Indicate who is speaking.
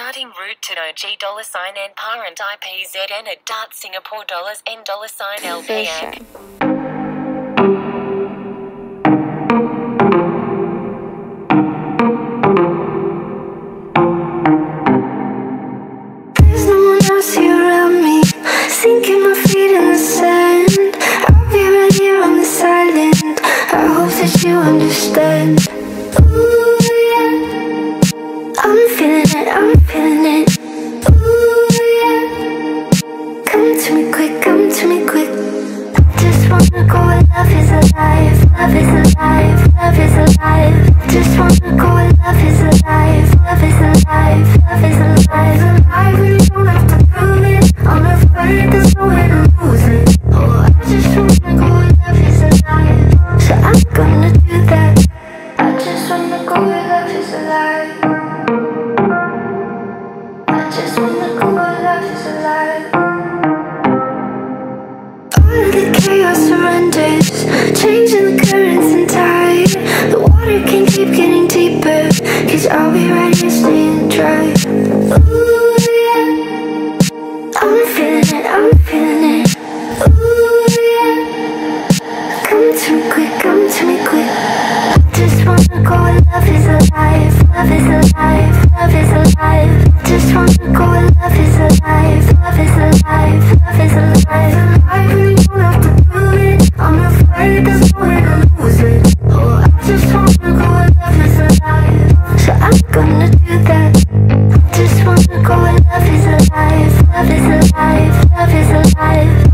Speaker 1: Starting route to no G dollar sign N parent IPZN at dart Singapore dollars N dollar sign LPN.
Speaker 2: There's no one else here around me. Sinking my feet in the sand. I'll be right here on this island. I hope that you understand. Changing the currents and tide. The water can keep getting deeper, cause I'll be right here staying dry. Ooh, yeah. I'm feeling it, I'm feeling it. Ooh, yeah. Come to me quick, come to me quick. I just wanna go love is alive, love is alive, love is alive. Gonna do that. I just wanna go where love is alive, love is alive, love is alive.